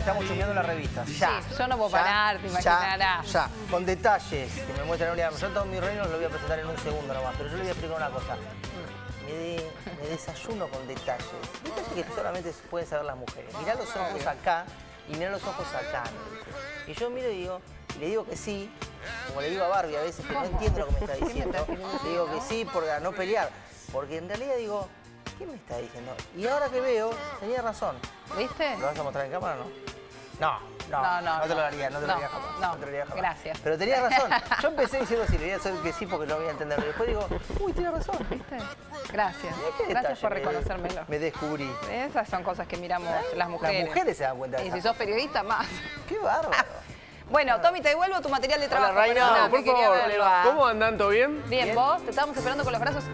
estamos chusmeando la revista. Ya. Sí, yo no puedo ya, parar, te imaginarás. Ya, con detalles que me muestran. Yo todo mi reino lo voy a presentar en un segundo nomás, pero yo le voy a explicar una cosa. Me, de- me desayuno con detalles. Detalles que solamente pueden saber las mujeres. Mirá los ojos acá y mirá los ojos acá, me. Y yo miro y digo, y le digo que sí, como le digo a Barbie a veces que no entiendo lo que me está diciendo. Le digo que sí por no pelear. Porque en realidad digo, ¿qué me está diciendo? Y ahora que veo, tenía razón. ¿Viste? ¿Lo vas a mostrar en cámara o no? No, no, No, no, no te lo no. haría, no te No, lo haría jamás. no, te lo haría jamás. gracias. Pero tenías razón. Yo empecé diciendo sí, le voy a hacer que sí porque lo voy a entender. Y después digo, uy, tiene razón. ¿Viste? Gracias. Gracias por reconocérmelo. Me descubrí. Esas son cosas que miramos las mujeres. Las mujeres se dan cuenta de Y si sos periodista, más. Qué bárbaro. Bueno, Tommy, te devuelvo tu material de trabajo. No, que por favor. ¿cómo andan? ¿Todo bien? Bien, vos, te estábamos esperando con los brazos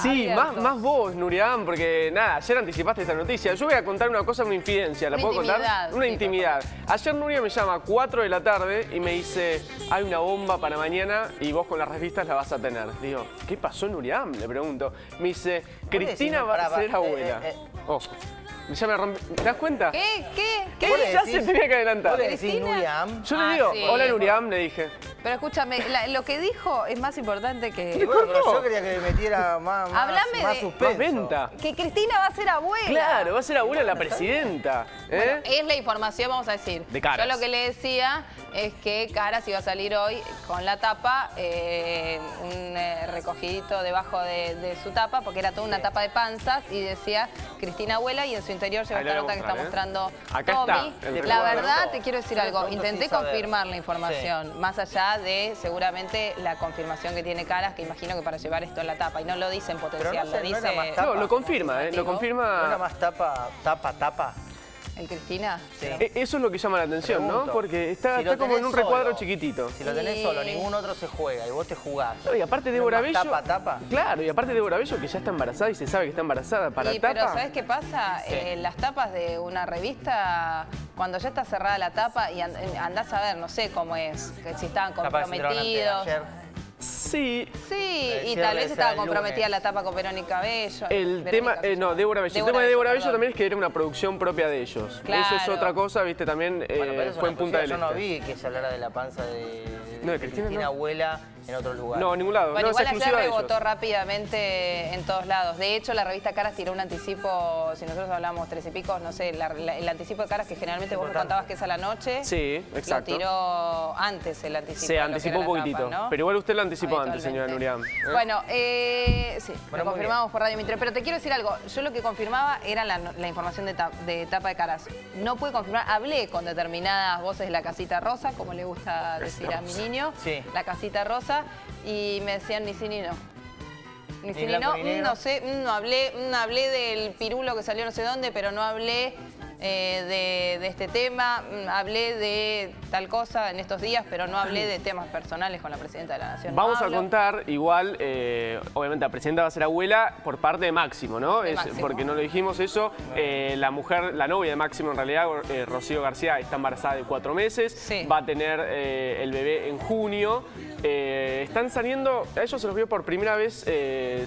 Sí, más, más vos, Nurián, porque nada, ayer anticipaste esta noticia. Yo voy a contar una cosa, una infidencia, ¿la Una puedo contar? Una intimidad. Ayer Nuria me llama a 4 de la tarde y me dice, hay una bomba para mañana y vos con las revistas la vas a tener. Digo, ¿qué pasó, Nurián? Le pregunto. Me dice, Cristina decís, va a ser pará, abuela. eh, eh, Ojo. Ya me rompe. ¿Te das cuenta? ¿Qué? ¿Qué? ¿Qué? Le Ya se tenía que adelantar. Vos le decís. Nuriam. Yo Ah, le digo, sí. hola Nuriam, le dije. Pero escúchame, la- lo que dijo es más importante Y que... bueno, pero yo quería que me metiera más, más, Hablame más de- suspenso. Venta. Que Cristina va a ser abuela. Claro, va a ser abuela la presidenta. ¿eh? Bueno, es la información, vamos a decir. De Caras. Yo lo que le decía es que Caras iba a salir hoy con la tapa, eh, un eh, recogidito debajo de, de su tapa, porque era toda una tapa de panzas, y decía Cristina Abuela, y en su interior lleva esta nota que está mostrar, mostrando Acá Tommy. está, La verdad, te quiero decir algo, intenté confirmar la información, más allá de seguramente la confirmación que tiene Caras, que imagino que para llevar esto en la tapa, y no lo dice en potencial, no sé, lo dice más tapa. No, lo confirma, ¿eh? Lo Digo, ¿No era confirma. más tapa, tapa, tapa? El Cristina. Sí. E- Eso es lo que llama la atención, ¿no? Porque está, Si está como en un recuadro chiquitito. Si lo tenés solo, ningún otro se juega y vos te jugás. No, y aparte ¿No es Débora Bello... Tapa, tapa. Claro, y aparte Débora Bello que ya está embarazada y se sabe que está embarazada para Sí, tapa. pero ¿sabes qué pasa? Sí. Eh, las tapas de una revista, cuando ya está cerrada la tapa y and- andás a ver, no sé cómo es, que si estaban comprometidos. Sí, Sí, y tal vez estaba comprometida lunes. la tapa con Verónica Bello. el Verónica tema... eh, no, Débora Bello. el tema de Débora Bello también es que era una producción propia de ellos. Claro. Eso es otra cosa, viste, también eh, Bueno, pero eso fue no en Punta del Yo no Este. vi que se hablara de la panza de, No, de Cristina no. Abuela en otro lugar. No, en ningún lado. Bueno, no, igual ayer rebotó rápidamente en todos lados. De hecho, la revista Caras tiró un anticipo, si nosotros hablamos tres y pico, no sé, la- la- el anticipo de Caras que generalmente vos me contabas que es a la noche. Sí, exacto. Lo tiró antes el anticipo. Se anticipó un poquitito. tapa, ¿no? Pero igual usted lo anticipó antes, señora. Nuriam. ¿eh? Bueno, eh, sí, Bueno, lo confirmamos por Radio Mitre. Pero te quiero decir algo. Yo lo que confirmaba era la, la información de, ta- de tapa de caras. No pude confirmar. Hablé con determinadas voces de la casita rosa, como le gusta decir a mi Sí. La casita rosa. Y me decían ni sí ni no. Ni sí ni no. negro. No sé, mm, no hablé, mm, hablé del pirulo que salió no sé dónde, pero no hablé eh, de, de este tema. Mm, Hablé de tal cosa en estos días, pero no hablé de temas personales con la presidenta de la Nación. No Vamos a contar, igual, eh, obviamente la presidenta va a ser abuela por parte de Máximo, ¿no? De Es- Máximo. Porque no lo dijimos eso. eh, la mujer, la novia de Máximo en realidad, Rocío García, está embarazada de cuatro meses. Sí. Va a tener el bebé en junio. Están saliendo, a ellos se los vio por primera vez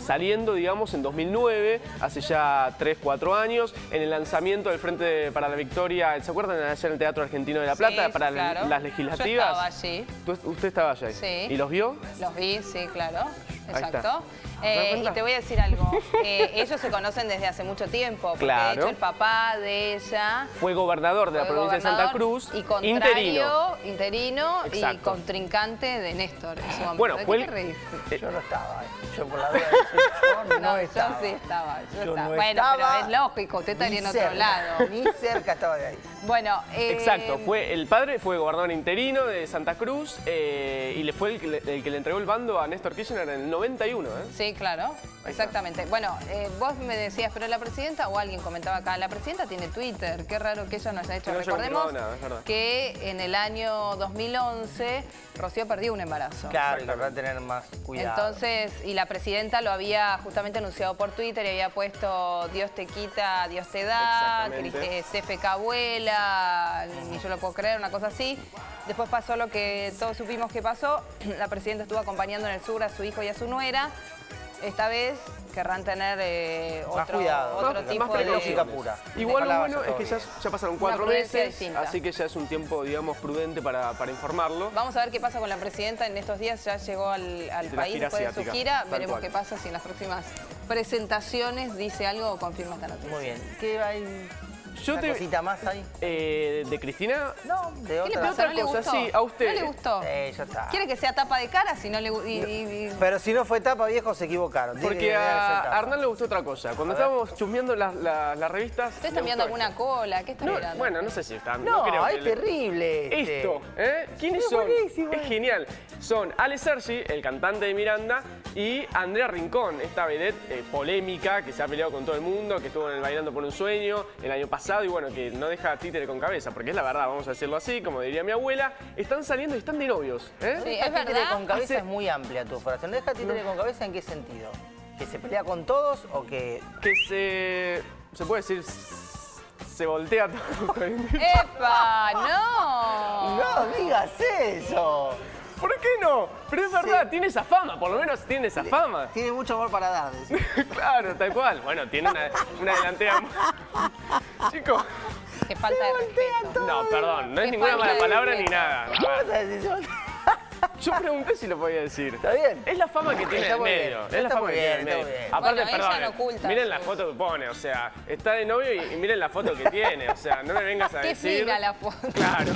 saliendo, digamos, en 2009, hace ya 3, 4 años, en el lanzamiento del Frente para la Victoria, ¿se acuerdan ayer en el Teatro Argentino de La Plata? Sí, para claro. las legislativas. Yo estaba allí. ¿Tú- ¿Usted estaba allá? Sí. ¿Y los vio? Los vi, sí, claro. Ahí. Exacto. ¿Te das Eh, y te voy a decir algo. Eh, ellos se conocen desde hace mucho tiempo. Porque Claro. de hecho el papá de ella Fue gobernador de la provincia de Santa Cruz. y contrario, interino. interino y contrincante de Néstor en su momento. Bueno, ¿De fue qué el- te reís? Eh, Yo no estaba. eh. Yo por la duda yo no, No, estaba. yo sí estaba. yo Yo estaba. no bueno, estaba pero es lógico, usted estaría en otro cerca, lado. Ni cerca estaba de ahí. Bueno, eh, Exacto, fue el padre fue gobernador interino de Santa Cruz eh, y le fue el que le, el que le entregó el bando a Néstor Kirchner en el 91. ¿eh? Sí, claro, exactamente. Bueno, eh, vos me decías, pero la presidenta, o alguien comentaba acá, la presidenta tiene Twitter, qué raro que ella no haya hecho. No Recordemos nada, es que en el año 2011 Rocío perdió un embarazo. Claro, y que tener más cuidado. Entonces, y la presidenta lo había justamente anunciado por Twitter y había puesto Dios te quita, Dios te da. Crist- eh, CFK abuela, ni yo lo puedo creer, una cosa así. Después pasó lo que todos supimos que pasó. La presidenta estuvo acompañando en el sur a su hijo y a su nuera. Esta vez querrán tener eh, otro, Más cuidado, otro más- tipo más de... lógica pura. Igual lo bueno es que ya, ya pasaron cuatro meses, distinta. así que ya es un tiempo, digamos, prudente para, para informarlo. Vamos a ver qué pasa con la presidenta en estos días. Ya llegó al, De país después de asiática, su gira. Veremos cual. qué pasa si en las próximas presentaciones dice algo o confirma esta noticia. Muy bien. ¿Qué hay? Yo ¿Una te- cosita más ahí? Eh, ¿De Cristina? No, de ¿Qué le otra. otra ¿No le cosa, gustó? sí, a usted. ¿No le gustó? Eh, ya está. ¿Quiere que sea tapa de cara si no le y- y- y- Pero si no fue tapa, viejo, se equivocaron. Porque a tapa. a Hernán le gustó otra cosa. Cuando A ver. estábamos chusmeando las, las- las revistas... ¿Usted le está mirando alguna esto. cola? ¿Qué está No, mirando? bueno, no sé si está... No, que es le- terrible. este. Esto, ¿eh? ¿Quiénes Es son? buenísimo. Es genial. Son Ale Sergi, el cantante de Miranda, y Andrea Rincón, esta vedette eh, polémica que se ha peleado con todo el mundo, que estuvo en el Bailando por un Sueño el año pasado y bueno, que no deja títere con cabeza, porque es la verdad, vamos a decirlo así, como diría mi abuela, están saliendo y están de novios. ¿eh? Sí, es títere verdad. con cabeza Hace- es muy amplia tu frase. ¿No deja títere con cabeza en qué sentido? ¿Que se pelea con todos o que Que se... se puede decir... se voltea todo. ¡Epa! ¡No! No digas eso. ¿Por qué no? Pero es verdad, tiene esa fama, por lo menos tiene esa fama. Tiene mucho amor para dar. claro, tal cual. Bueno, tiene una, una delantera... Chicos, Qué falta de respeto. no, perdón, no es Qué ninguna mala palabra ni nada. ¿Cómo vas a decir? Yo pregunté si lo podía decir. ¿Está bien? Es la fama que tiene Está en el bien, medio. Es la fama muy que tiene el medio. Aparte, Bueno, perdón. no oculta miren la foto que pone, o sea, está de novio y, y miren la foto que tiene. O sea, no me vengas a Qué decir. la foto. Claro.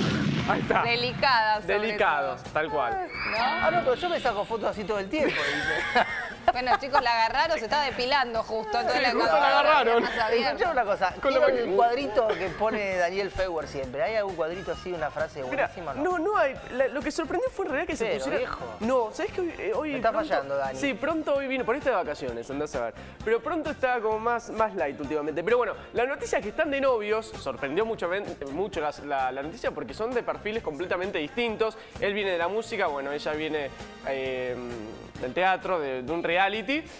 Ahí está. Delicada, sobre Delicado, todo. tal cual. ¿No? Ah, no, pero yo me saco fotos así todo el tiempo. dice. Bueno, chicos, la agarraron, se está depilando justo. Sí, la justo la agarraron. Escuchame una cosa. Con Quiero el cuadrito que pone Daniel Feuer siempre. ¿Hay algún cuadrito así, una frase Mira, buenísima? no, no hay. La- lo que sorprendió fue en realidad que se pusiera. viejo. No, ¿sabes que hoy, eh, hoy Me está pronto- fallando, Dani. Sí, pronto hoy vino, por ahí está de vacaciones, andás a ver. Pero pronto está como más, más light últimamente. Pero bueno, la noticia es que están de novios, sorprendió mucho, mucho las- la, la noticia porque son de perfiles completamente distintos. Él viene de la música, bueno, ella viene eh, del teatro, de, de un reality.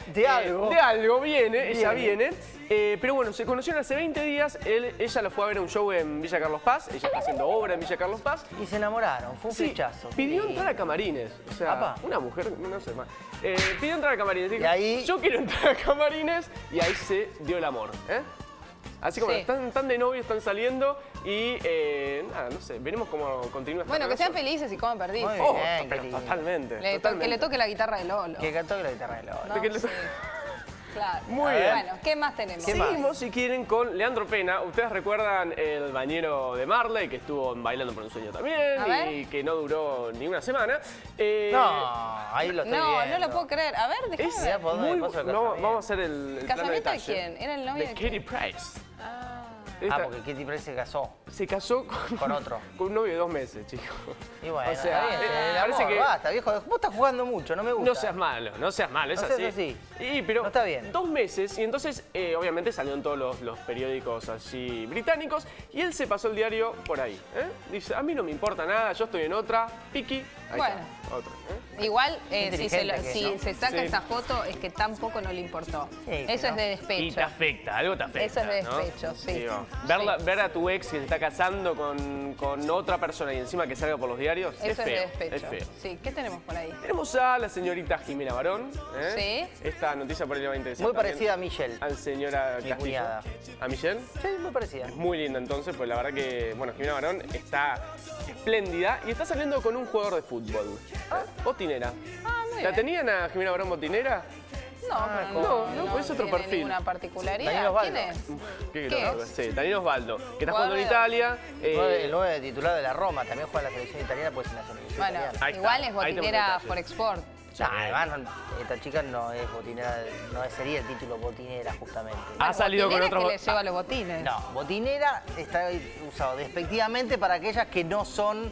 De Eh, algo. de algo viene, ella Viene. Eh, pero bueno, se conocieron hace 20 días. Él, ella lo fue a ver a un show en Villa Carlos Paz. Ella está haciendo obra en Villa Carlos Paz. Y se enamoraron, fue un Sí, flechazo. pidió entrar a camarines. O sea, Apa. una mujer, no, no sé más. Eh, pidió entrar a camarines. Dijo, Y ahí- yo quiero entrar a camarines. Y ahí se dio el amor. ¿eh? Así como Sí. están, están de novio, están saliendo. Y eh, nada, no sé, veremos cómo continúa esta Bueno, que sean felices y coman perdiz. Oh, Bien, pero totalmente. Le to- que le toque la guitarra de Lolo. Que cantó que la guitarra de. No, le sí. Claro. Muy bien. Bueno, ¿qué más tenemos? ¿Qué más? Seguimos, si quieren, con Leandro Pena. Ustedes recuerdan el bañero de Marley, que estuvo Bailando por un Sueño también y que no duró ni una semana. Eh, No, ahí lo estoy No, viendo. no lo puedo creer. A ver, déjame Es ver. Muy no. Vamos a hacer el, el plano ¿Casamiento de quién? ¿Era el novio de de? Katy Price. Ah. Ah, porque Kitty Price se casó. se casó con, Con otro. Con un novio de dos meses, chicos. Y bueno, O sea, está bien, eh, parece amor, que- basta, viejo. Vos estás jugando mucho, no me gusta. No seas malo, no seas malo, es No así. así. Y, pero No está bien. Dos meses, y entonces, eh, obviamente, salió en todos los, los periódicos así británicos, y él se pasó el diario por ahí. ¿eh? Dice, a mí no me importa nada, yo estoy en otra, piqui, ahí Bueno. está, otra. Igual, eh, si, se, lo- Inteligente que es, si ¿no? se saca Sí. esa foto, es que tampoco no le importó. Eso es de Y te despecho. afecta, algo te afecta. Eso es de ¿no? despecho, sí. Digo, Sí. verla- ver a tu ex que se está casando con, con otra persona y encima que salga por los diarios, Eso es es, de feo. despecho. Es feo. Sí, ¿qué tenemos por ahí? Tenemos a la señorita Jimena Barón. ¿eh? Sí. Esta noticia por ahí le va a interesar. Muy también parecida a Michelle. Al señora Mi Castillo. cuñada. ¿A Michelle? Sí, muy parecida. Es muy linda entonces, pues la verdad que, bueno, Jimena Barón está espléndida y está saliendo con un jugador de fútbol. ¿eh? Botinera. Ah, muy ¿La bien. tenían a Jimena Barón botinera? No, Ah, pero no, no, pues es otro tiene perfil. ninguna particularidad. Daniel Osvaldo. ¿Quién es? Qué ¿Qué es? Sí, Daniel Osvaldo, que está jugando en Italia. eh, Nueve- El nueve titular de la Roma, también juega en la selección italiana, pues en la selección Bueno, italiana. Igual es botinera por export. No, además, no- esta chica no es botinera, no sería el título botinera, justamente. Ha salido con Botinera otro... que le lleva los botines. No, botinera está usado despectivamente para aquellas que no son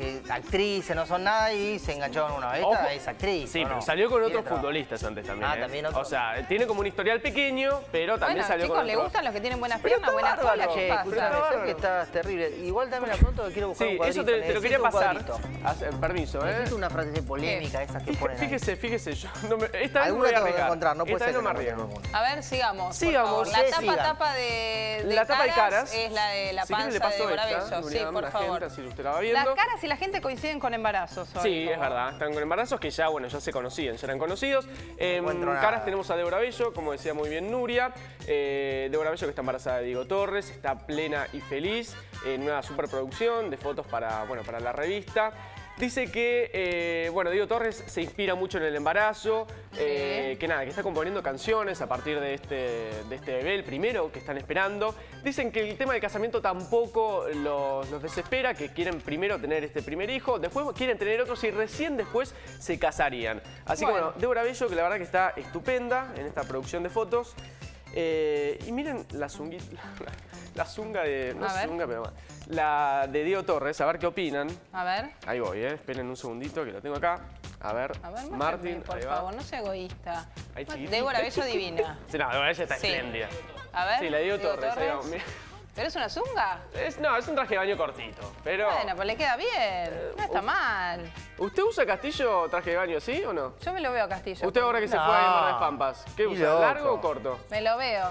que actrices, no son nada y se engancharon una vez. Esta Ojo. es actriz. Sí, ¿o pero no? salió con otros futbolistas antes también. Ah, ¿eh? también otros. O sea, tiene como un historial pequeño, pero también Bueno, salió chicos, con ¿le otros. gustan los que tienen buenas Pero piernas, está buena bárbaro, cola? che, ¿Qué pasa? escuchame, Está sé que estás terrible. Igual también a pronto que quiero buscar Sí, un eso cuadrito. te, te lo quería pasar. cuadrito. Hace- permiso, ¿eh? Necesito una frase polémica, esas que ponen ahí. Fíjese, fíjese, yo no me, esta vez no voy a arriesgar. encontrar, no puede esta ser vez no me arriesgo. A ver, sigamos. Sigamos, La tapa, tapa de, La tapa de caras. es la de la panza le de Moravello. Sí, por la favor. la Las caras y la gente coinciden con embarazos hoy. Sí, es verdad. Están con embarazos que ya, bueno, ya se conocían, ya eran conocidos. Nada. caras tenemos a Débora Bello, como decía muy bien Nuria. Eh, Débora Bello que está embarazada de Diego Torres, está plena y feliz en una superproducción de fotos para, bueno, para la revista. Dice que, eh, bueno, Diego Torres se inspira mucho en el embarazo, eh, que nada, que está componiendo canciones a partir de este, de este bebé, el primero que están esperando. Dicen que el tema del casamiento tampoco los, los desespera, que quieren primero tener este primer hijo, después quieren tener otros y recién después se casarían. Así que Bueno. bueno, Débora Bello, que la verdad que está estupenda en esta producción de fotos. Eh, y miren la zunguita, la, zunga de, no A es ver. zunga, pero la de Diego Torres, a ver qué opinan. A ver, Ahí voy, eh. esperen un segundito que lo tengo acá. A ver, a ver, Martín, por ahí va. favor, no sea egoísta. Débora Bello divina. Sí, no, Débora Bello está Sí. espléndida. A ver. Sí, la Diego Diego Torres. ahí. ¿Pero es una zunga? Es, no, es un traje de baño cortito, pero... Bueno, pues le queda bien. No está mal. ¿Usted usa Castillo traje de baño, sí o no? Yo me lo veo a Castillo. Usted ahora que se No. fue a Mar de Pampas, ¿qué usa? loco. ¿Largo o corto? Me lo veo.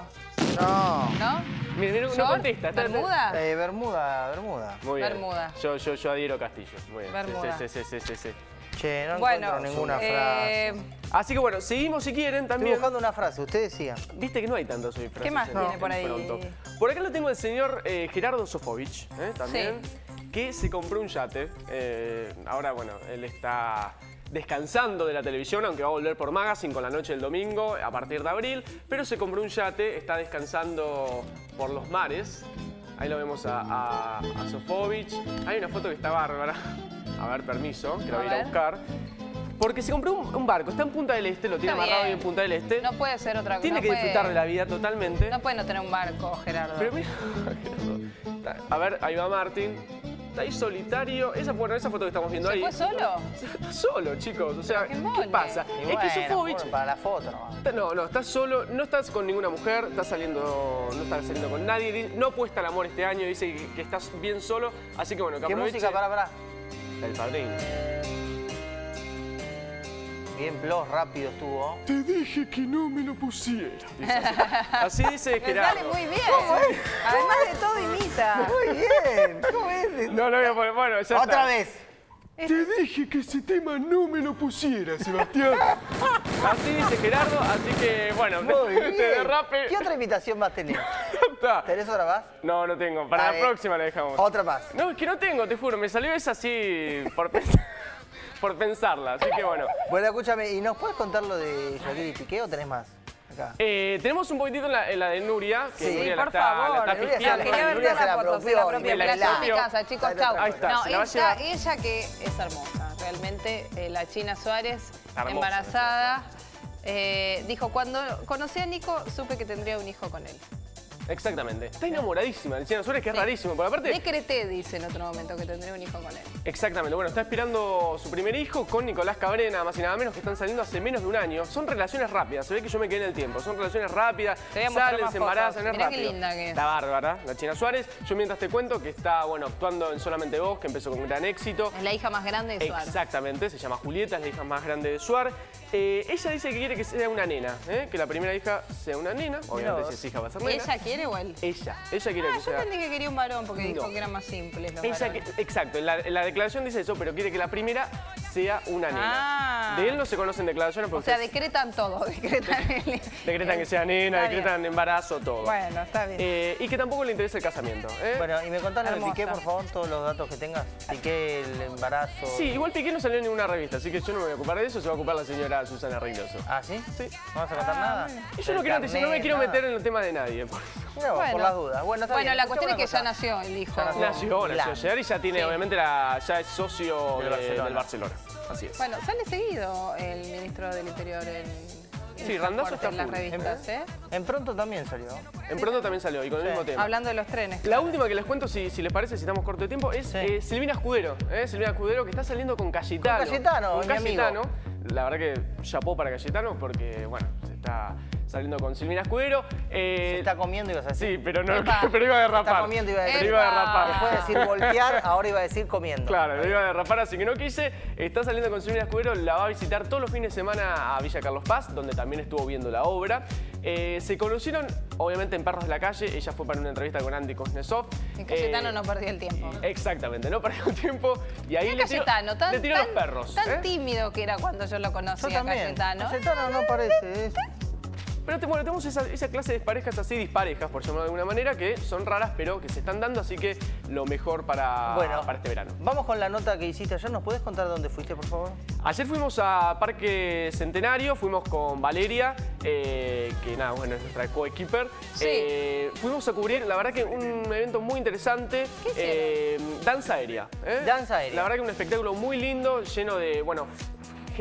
No. ¿No? Mire, mire, no ¿Short? contesta. está- ¿Bermuda? Eh, Bermuda, Bermuda. Muy bien. Bermuda. Yo, yo, yo adhiero Castillo. Muy bien. Sí, Bermuda. Sí, sí, sí, sí, sí. Che, no Bueno, encuentro ninguna eh, frase. Así que bueno, seguimos si quieren Estoy también. buscando una frase, usted decía. Viste que no hay tantas hoy frases ¿Qué más en- tiene en por ahí? pronto. Por acá lo tengo el señor eh, Gerardo Sofovich, ¿eh? también, que se compró un yate. Eh, ahora, bueno, él está descansando de la televisión, aunque va a volver por Magazine con la noche del domingo a partir de abril, pero se compró un yate, está descansando por los mares. Ahí lo vemos a, a, a Sofovich. Hay una foto que está bárbara. A ver, permiso, que la voy a ir a ver. buscar. Porque se compró un, un barco, está en Punta del Este, lo tiene Está amarrado bien. en Punta del Este. No puede ser otra cosa. Tiene no que puede- disfrutar de la vida totalmente. No puede no tener un barco, Gerardo. Pero mira, Está- a ver, ahí va Martín. Está ahí solitario. Esa, bueno, esa foto que estamos viendo ¿Se ahí. fue solo? Está solo, chicos. O sea, qué ¿qué, pasa? Es bueno, que Sofovich. para la foto nomás. No, no, estás solo, no estás con ninguna mujer, estás saliendo, no estás saliendo con nadie, di- no apuesta al amor este año, dice que, que estás bien solo, así que bueno, que ¿Qué aproveche música? Para, para. el padrino. Bien plus, rápido estuvo. Te dije que no me lo pusiera. Dice así. Así dice Me Gerardo. sale muy bien. Además de todo imita. Muy bien. ¿Cómo es? No, no voy a poner, bueno, ya Otra está. vez. Te dije que ese tema no me lo pusiera, Sebastián. Así dice Gerardo, así que bueno, este bien. derrape. ¿Qué otra invitación más tenés? ¿Tenés otra más? No, no tengo. Para Dale. la próxima la dejamos. Otra más. No, es que no tengo, te juro. Me salió esa así por, pens- por pensarla. Así que bueno. Bueno, escúchame, ¿y nos puedes contar lo de Shakira y Piqué o tenés más? Acá. Eh, tenemos un poquitito en la, en la de Nuria. Que Sí, Nuria la por está, favor, la está Nuria se Quería ver Nuria la la foto, se la propia. la la mi casa, chicos, Está chau. Ahí está, No, la ella, que es hermosa, realmente, eh, la China Suárez, Hermosa, embarazada, eh, dijo, cuando conocí a Nico, supe que tendría un hijo con él. Exactamente. Está enamoradísima de Luciana Suárez, que es rarísimo. Por aparte, Decreté, dice en otro momento, que tendría un hijo con él. Exactamente, bueno, está esperando su primer hijo con Nicolás Cabrera, nada más y nada menos, que están saliendo hace menos de un año. Son relaciones rápidas, se ve que yo me quedé en el tiempo. Son relaciones rápidas, salen, se embarazan, es Mirá qué rápido. linda que es. Está bárbara, la China Suárez. Yo mientras te cuento que está, bueno, actuando en Solamente Vos, que empezó con gran éxito. Es la hija más grande de Suárez. Exactamente, se llama Julieta, es la hija más grande de Suar. Eh, ella dice que quiere que sea una nena, ¿eh? que la primera hija sea una nena. Obviamente, si es hija va a ser ¿Y nena. ella quiere o él? Ella, ella quiere Ah, que yo sea. entendí que quería un varón porque dijo No. que eran más simples los Ella que- exacto, en la, la declaración dice eso, pero quiere que la primera sea una nena. Ah. De él no se conocen declaraciones O porque sea, ustedes decretan todo, decretan el- decretan que sea nena, Está bien. decretan embarazo, todo. Bueno, está bien. Eh, y que tampoco le interesa el casamiento. ¿eh? Bueno, y me contás lo de. Piqué, por favor, todos los datos que tengas. Piqué, el embarazo. sí, igual Piqué no salió en ninguna revista, así que yo no me voy a ocupar de eso, se va a ocupar la señora Susana Reynoso. ¿Ah, sí? Sí. ¿No vas a contar nada? Y yo no quiero, no me quiero meter en el tema de nadie. por eso. Mira vos, por las dudas. Bueno, está Bueno, bien. la cuestión es que ya nació el hijo. Ya nació. Nació, nació ayer y ya tiene, Sí. obviamente, la, ya es socio Del de- Barcelona. del Barcelona. Así es. Bueno, sale seguido el ministro del Interior en, Sí, transporte, está en las revistas, ¿eh? En pronto también salió. En pronto también salió y con el mismo tema. Hablando de los trenes. La última que les cuento, si, si les parece, si estamos corto de tiempo, es Sí. eh, Silvina Escudero. ¿eh? Silvina Escudero que está saliendo con Cayetano. Con Cayetano, Con mi amigo. La verdad que chapó para Cayetano porque, bueno, se está, saliendo con Silvina Escudero. Eh, Se está comiendo, ibas a decir. Sí, pero, no, Epa. pero iba a Está derrapar. comiendo, iba a decir. Pero iba a derrapar. Después de decir voltear, ahora iba a decir comiendo. Claro, lo iba a derrapar, así que no quise. Está saliendo con Silvina Escudero, la va a visitar todos los fines de semana a Villa Carlos Paz, donde también estuvo viendo la obra. Eh, se conocieron, obviamente, en Perros de la Calle. Ella fue para una entrevista con Andy Kuznetsov. Y Cayetano Eh, no perdió el tiempo. Exactamente, no perdió tiempo. Y ahí le tiró, Cayetano, tan, le tiró tan- los perros. tan ¿eh? tímido que era cuando yo lo conocí Yo a. Cayetano. Cayetano no parece. es- Pero te- bueno, tenemos esa, esa clase de parejas así disparejas, por llamarlo de alguna manera, que son raras, pero que se están dando, así que lo mejor para, Bueno, para este verano. Vamos con la nota que hiciste ayer. ¿Nos puedes contar dónde fuiste, por favor? Ayer fuimos a Parque Centenario, fuimos con Valeria, eh, que nada, bueno, es nuestra co-equiper. Sí. Eh, fuimos a cubrir, la verdad que un evento muy interesante, ¿Qué eh, danza aérea. ¿eh? Danza aérea. La verdad que un espectáculo muy lindo, lleno de, bueno,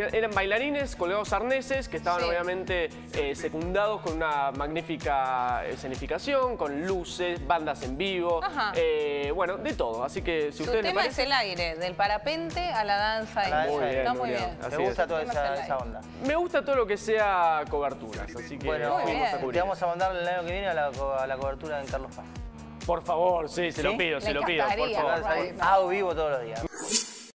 eran bailarines colgados arneses que estaban Sí. obviamente eh, secundados con una magnífica escenificación, con luces, bandas en vivo, eh, bueno, de todo. Así que si ustedes les tema parece... es el aire, del parapente a la danza. A la aérea. danza aérea. Está Muy bien, bien. muy bien. Me Así gusta es. toda esa, onda. Me gusta todo lo que sea coberturas, así que Bueno, bien. a cubrir te vamos a mandar el año que viene a la, co- a la cobertura en Carlos Paz. Por favor, sí, se ¿Sí? lo pido, se lo pido, por favor. Por favor. Ah, vivo todos los días.